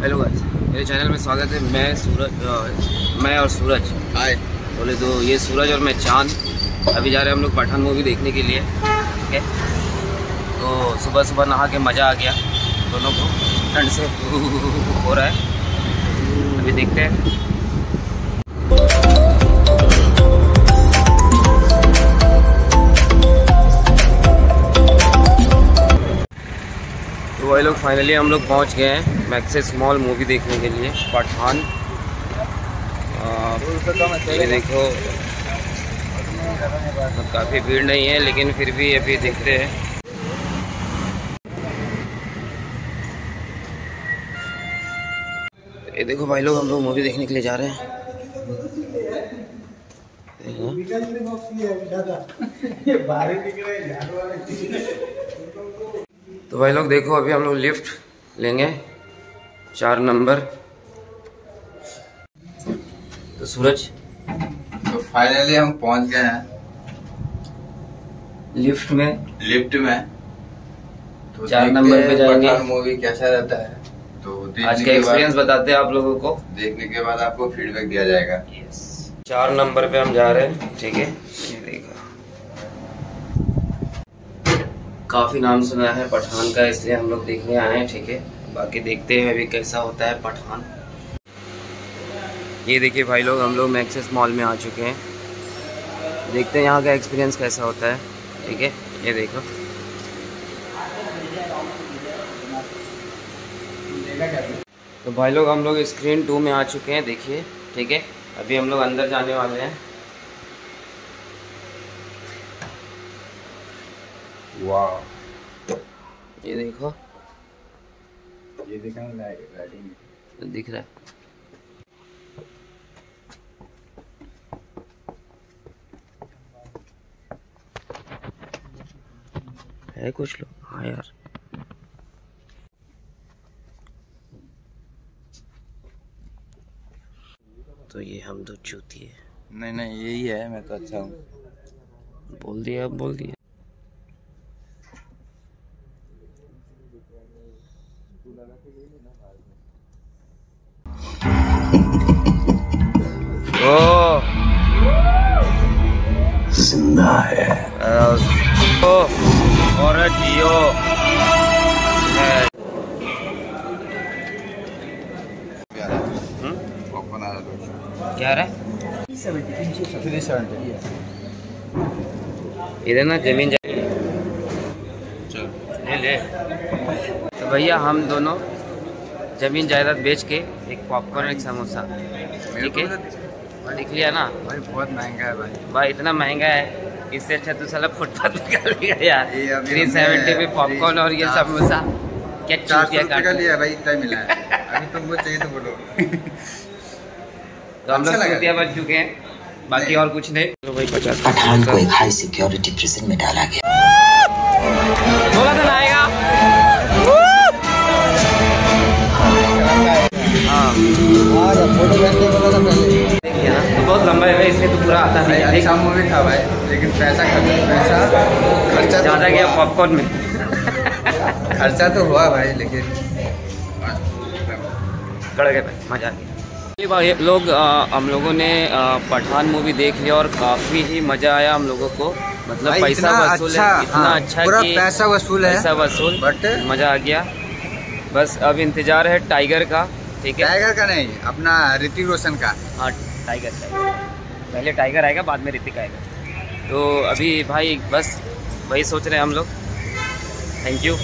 Hello guys मेरे channel में स्वागत है। मैं सूरज मैं और सूरज। हाय बोले तो ये सूरज और मैं चाँद। अभी जा रहे हैं हम लोग पठान मूवी देखने के लिए। ठीक है? तो सुबह सुबह नहा के मज़ा आ गया। दोनों को ठंड से हो रहा है। अभी देखते हैं। तो वही लोग फाइनली हम लोग पहुँच गए हैं मैक्सेस मॉल मूवी देखने के लिए, पठान। ये देखो। मतलब काफ़ी भीड़ नहीं है, लेकिन फिर भी अभी देखते हैं। ये देखो भाई लोग, हम लोग मूवी देखने के लिए जा रहे हैं। तो भाई लोग देखो अभी हम लोग लिफ्ट लेंगे। चार नंबर। तो सूरज? तो फाइनली हम पहुँच गए हैं। लिफ्ट में? लिफ्ट में। तो चार नंबर पे जाएँगे। मूवी कैसा रहता है। तो आज का एक्सपीरियंस बताते हैं आप लोगों को। देखने के बाद आपको फीडबैक दिया जाएगा। चार नंबर पे हम जा रहे हैं ठीक है? ये देखो। काफ़ी नाम सुना है पठान का, इसलिए हम लोग देखने आए हैं, ठीक है? बाकी देखते हैं अभी कैसा होता है पठान। ये देखिए भाई लोग, हम लोग मैक्सेस मॉल में आ चुके हैं। देखते हैं यहाँ का एक्सपीरियंस कैसा होता है, ठीक है? ये देखो। तो भाई लोग, हम लोग स्क्रीन टू में आ चुके हैं, देखिए, ठीक है? अभी हम लोग अंदर जाने वाले हैं। वाह ये देखो। ये देखा लाइटिंग दिख रहा है। है कुछ लोग? हाँ यार। तो ये हम दो चूती है नहीं नहीं यही है मैं तो अच्छा हूँ। बोल दिया अब बोल दिया। ज़िंदा है। और जियो क्या रहा इधर ना ज़मीन जा ले ले। तो भैया हम दोनों ज़मीन जायदाद बेच के एक पॉपकॉर्न एक समोसा। ठीक है? लिख लिया ना? भाई बहुत महँगा है भाई। भाई इतना महँगा है इससे अच्छा तो साला फुटपाथ पे कर लिया यार। थ्री सेवेंटी में पॉपकॉर्न और ये समोसा। क्या चार सौ रुपये का लिया भाई इतना मिला है। अभी तुमको चाहिए तो बोलो। तो हम लोग अच्छा लगा। चुके हैं। बाकी और कुछ नहीं। तो भाई पचास पठान को एक हाई सिक्योरिटी प्रिजन में डाला गया। इसलिए तो पूरा आता नहीं है अच्छा मूवी था भाई लेकिन पैसा खर्च पैसा खर्चा तो ज़्यादा गया। पॉपकॉर्न में। खर्चा तो हुआ भाई लेकिन कड़ गए भाई मज़ा आ गया। ये भाई लोग अ, हम लोगों ने पठान मूवी देख लिया और काफ़ी ही मज़ा आया हम लोगों को। मतलब पैसा वसूल अच्छा, है इतना हाँ, अच्छा पूरा पैसा वसूल है पैसा वसूल बट मज़ा आ गया। बस अब इंतज़ार है टाइगर का ठीक है? टाइगर का नहीं अपना ऋतिक रोशन का। हाँ टाइगर टाइगर पहले टाइगर आएगा, बाद में ऋतिक आएगा। तो अभी भाई, बस वही सोच रहे हैं हम लोग। Thank you